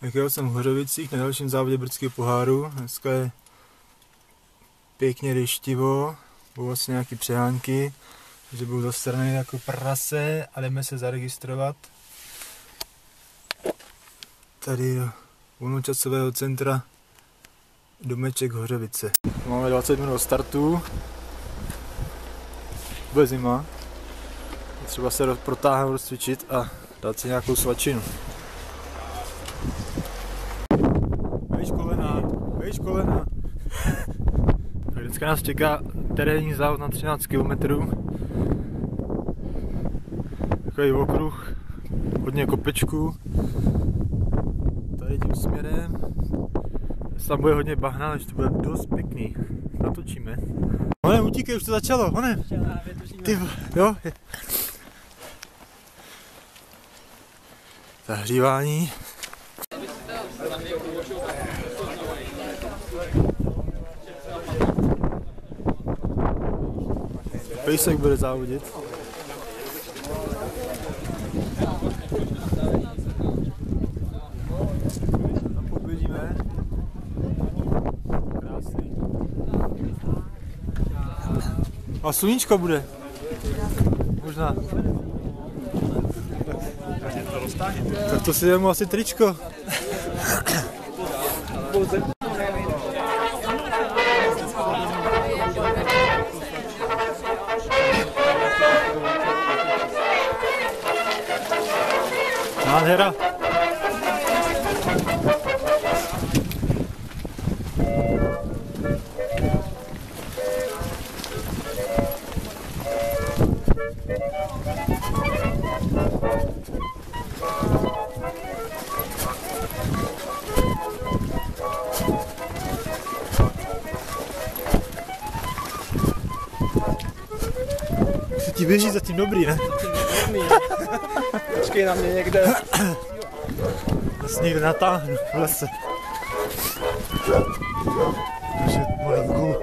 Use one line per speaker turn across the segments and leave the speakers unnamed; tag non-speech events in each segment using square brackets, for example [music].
Tak jo, jsem v Hořovicích na dalším závodě Brdského poháru. Dneska je pěkně deštivo, budou vlastně nějaký přehánky, že budou zastrané jako prase a jdeme se zaregistrovat. Tady do volnočasového centra Domeček Hořovice. Máme 20 minut startu. Bude zima. Třeba se protáhnout, rozcvičit a dát si nějakou svačinu. Víš kolena, kolena. Tak dneska nás čeká terénní závod na 13 km. Takový okruh, hodně kopečků. Tady tím směrem. Tam bude hodně bahna, takže to bude dost pěkný. Natočíme. Honem, utíkej, už to začalo, honem. Ty, jo. Zahřívání. Pejsek bude závodit. A sluníčko bude. Možná. Tak to si jdeme asi tričko. Nádhera. Se ti běží zatím dobrý, ne?
Počkej na mě někde.
Zase někde natáhnu v lese. Takže malinku.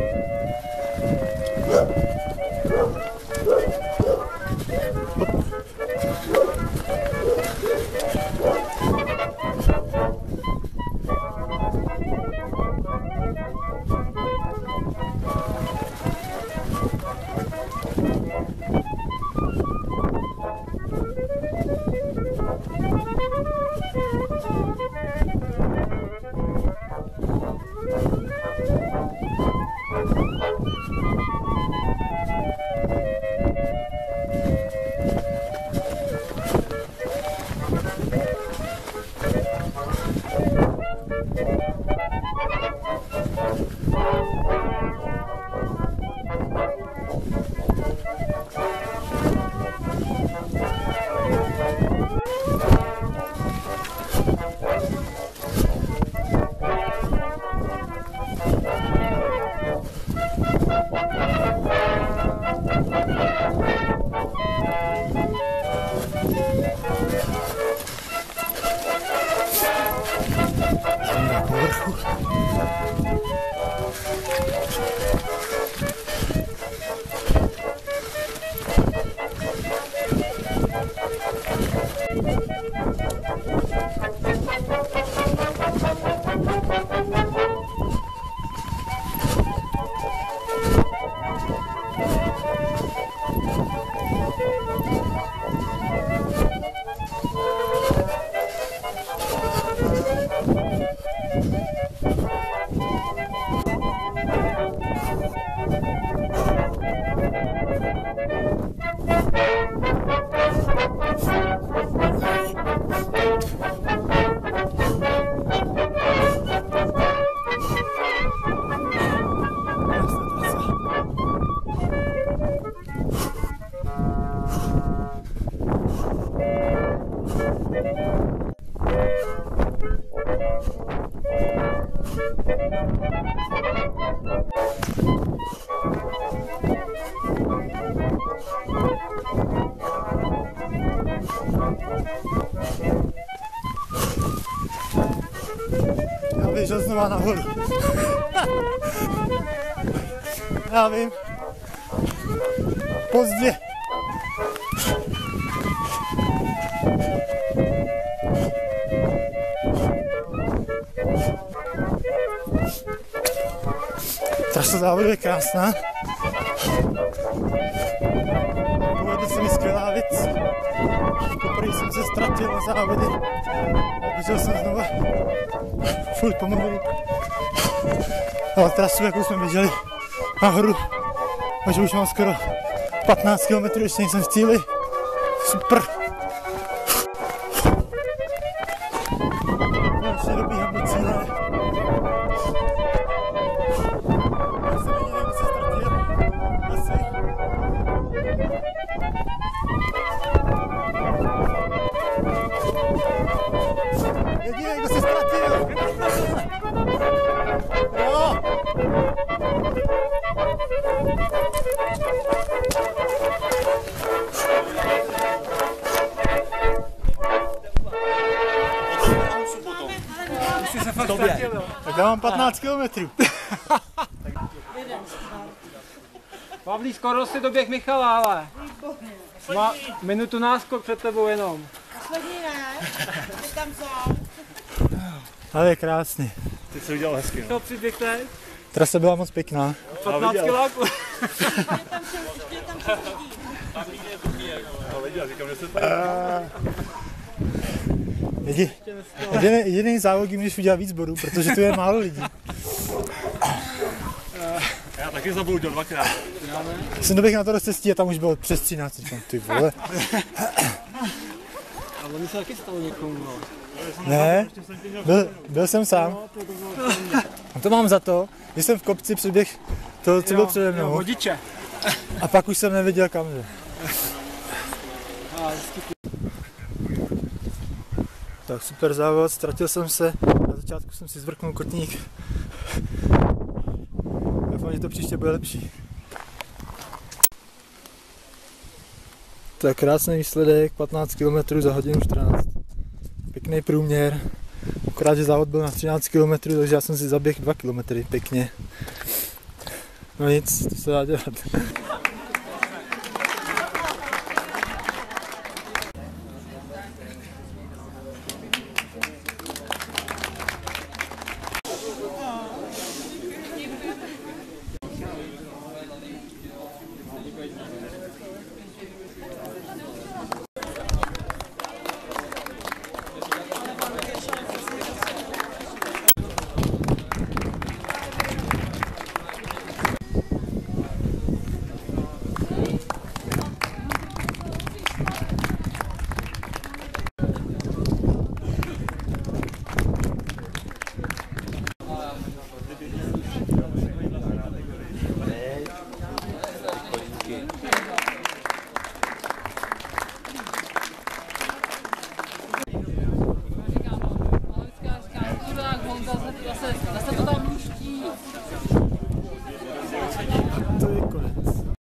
šel znovu nahoru. Já vím. Pozdě. Trasa závodu je krásná. Poprvé jsem se ztratil na závodě. Běžel jsem znova. Furt pomalu. Ale trasu, jakou jsme běželi nahoru, až už mám skoro 15 km, ještě nejsem v cíli. Super. Konečně dobíhám do cíle. Tak já mám 15 kilometrů. [laughs]
Pavlí, skoro si doběh Michala, ale. Má minutu náskok před tebou jenom.
Poslední ne, ty tam jsou.
Ale je krásný.
Ty jsi udělal hezky. No.
To přiběh teď.
Trasa byla moc pěkná.
15 kiláků.
Je tam je
viděl, říkám, že se to...
Jedi, jediný, jediný závod, kdy můžeš udělat víc bodů, protože tu je málo lidí.
Já taky zabloudil dvakrát.
Jsem doběh na to rozcestí a tam už bylo přes 13. Říkám, ty vole.
A oni se taky stalo někomu, no.
Ne, byl, byl jsem sám. A to mám za to, že jsem v kopci přiběh to, co byl přede mnou.
Vodiče.
A pak už jsem nevěděl kam jde. Tak super závod, ztratil jsem se. Na začátku jsem si zvrknul kotník. Doufám, že to příště bude lepší. Tak krásný výsledek, 15 km za hodinu 14. Pěkný průměr. Akorát, že závod byl na 13 km, takže já jsem si zaběhl 2 km pěkně. No nic, to se dá dělat.